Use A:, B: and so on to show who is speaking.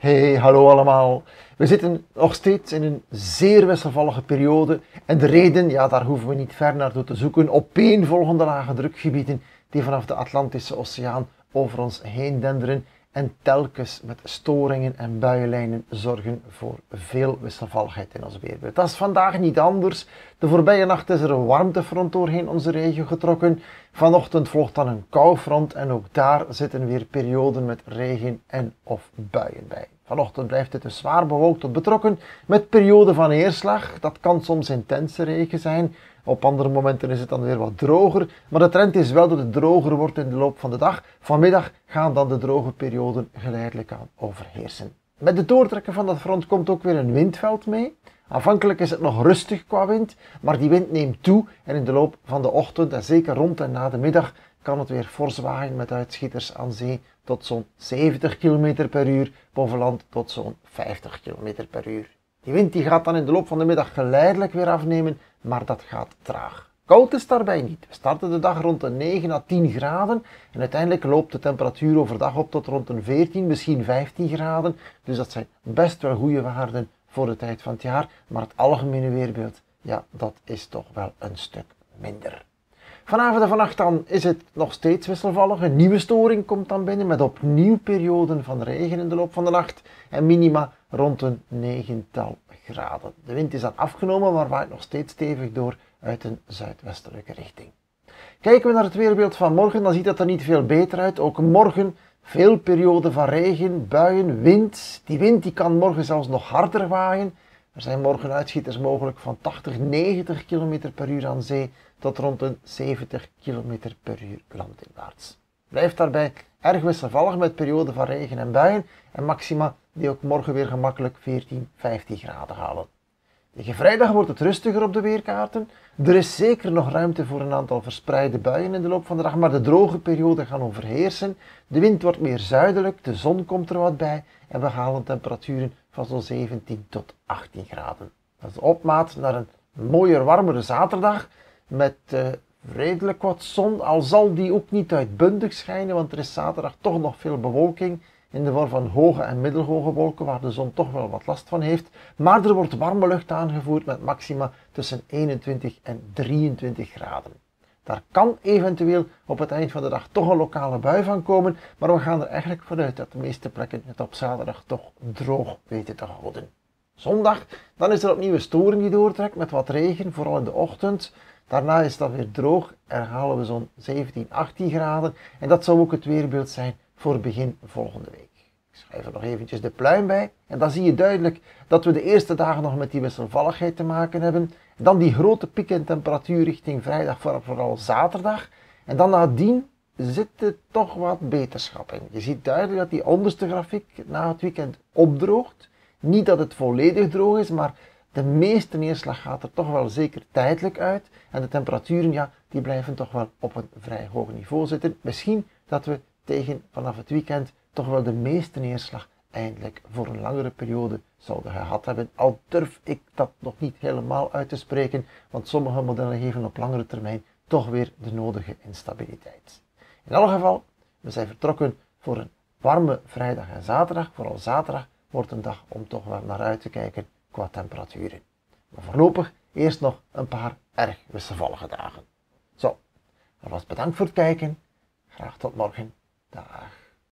A: Hey, hallo allemaal. We zitten nog steeds in een zeer wisselvallige periode. En de reden, ja, daar hoeven we niet ver naartoe te zoeken. Opeenvolgende lage drukgebieden die vanaf de Atlantische Oceaan over ons heen denderen en telkens met storingen en buienlijnen zorgen voor veel wisselvalligheid in ons weerbeeld. Dat is vandaag niet anders. De voorbije nacht is er een warmtefront doorheen onze regio getrokken. Vanochtend volgt dan een koufront en ook daar zitten weer perioden met regen en of buien bij. Vanochtend blijft het dus zwaar bewolkt tot betrokken met perioden van neerslag. Dat kan soms intense regen zijn. Op andere momenten is het dan weer wat droger. Maar de trend is wel dat het droger wordt in de loop van de dag. Vanmiddag gaan dan de droge perioden geleidelijk aan overheersen. Met het doortrekken van dat front komt ook weer een windveld mee. Aanvankelijk is het nog rustig qua wind, maar die wind neemt toe en in de loop van de ochtend en zeker rond en na de middag kan het weer fors waaien met uitschieters aan zee tot zo'n 70 km per uur, boven land tot zo'n 50 km per uur. Die wind die gaat dan in de loop van de middag geleidelijk weer afnemen, maar dat gaat traag. Koud is daarbij niet. We starten de dag rond de 9 à 10 graden en uiteindelijk loopt de temperatuur overdag op tot rond een 14, misschien 15 graden. Dus dat zijn best wel goede waarden voor de tijd van het jaar, maar het algemene weerbeeld, ja, dat is toch wel een stuk minder. Vanavond en vannacht dan is het nog steeds wisselvallig. Een nieuwe storing komt dan binnen met opnieuw perioden van regen in de loop van de nacht en minima rond een negental graden. De wind is dan afgenomen, maar waait nog steeds stevig door uit een zuidwestelijke richting. Kijken we naar het weerbeeld van morgen, dan ziet het er niet veel beter uit. Ook morgen veel perioden van regen, buien, wind. Die wind die kan morgen zelfs nog harder waaien. Er zijn morgen uitschieters mogelijk van 80, 90 km per uur aan zee tot rond een 70 km per uur landinwaarts. Blijft daarbij erg wisselvallig met perioden van regen en buien en maxima die ook morgen weer gemakkelijk 14, 15 graden halen. Tegen vrijdag wordt het rustiger op de weerkaarten. Er is zeker nog ruimte voor een aantal verspreide buien in de loop van de dag, maar de droge perioden gaan overheersen. De wind wordt meer zuidelijk, de zon komt er wat bij en we halen temperaturen van zo'n 17 tot 18 graden. Dat is opmaat naar een mooier, warmere zaterdag met uh, redelijk wat zon, al zal die ook niet uitbundig schijnen, want er is zaterdag toch nog veel bewolking in de vorm van hoge en middelhoge wolken, waar de zon toch wel wat last van heeft. Maar er wordt warme lucht aangevoerd met maxima tussen 21 en 23 graden. Daar kan eventueel op het eind van de dag toch een lokale bui van komen, maar we gaan er eigenlijk vanuit dat de meeste plekken het op zaterdag toch droog weten te houden. Zondag, dan is er opnieuw een storing die doortrekt met wat regen, vooral in de ochtend. Daarna is dat weer droog en halen we zo'n 17, 18 graden. En dat zou ook het weerbeeld zijn voor begin volgende week. Ik schrijf er nog eventjes de pluim bij. En dan zie je duidelijk dat we de eerste dagen nog met die wisselvalligheid te maken hebben. Dan die grote piek in temperatuur richting vrijdag, vooral zaterdag. En dan nadien zit er toch wat beterschap in. Je ziet duidelijk dat die onderste grafiek na het weekend opdroogt. Niet dat het volledig droog is, maar de meeste neerslag gaat er toch wel zeker tijdelijk uit. En de temperaturen, ja, die blijven toch wel op een vrij hoog niveau zitten. Misschien dat we tegen vanaf het weekend toch wel de meeste neerslag eindelijk voor een langere periode zouden gehad hebben. Al durf ik dat nog niet helemaal uit te spreken, want sommige modellen geven op langere termijn toch weer de nodige instabiliteit. In alle geval, we zijn vertrokken voor een warme vrijdag en zaterdag. Vooral zaterdag wordt een dag om toch wel naar uit te kijken qua temperaturen. Maar voorlopig eerst nog een paar erg wisselvallige dagen. Zo, alvast bedankt voor het kijken. Graag tot morgen. Dag.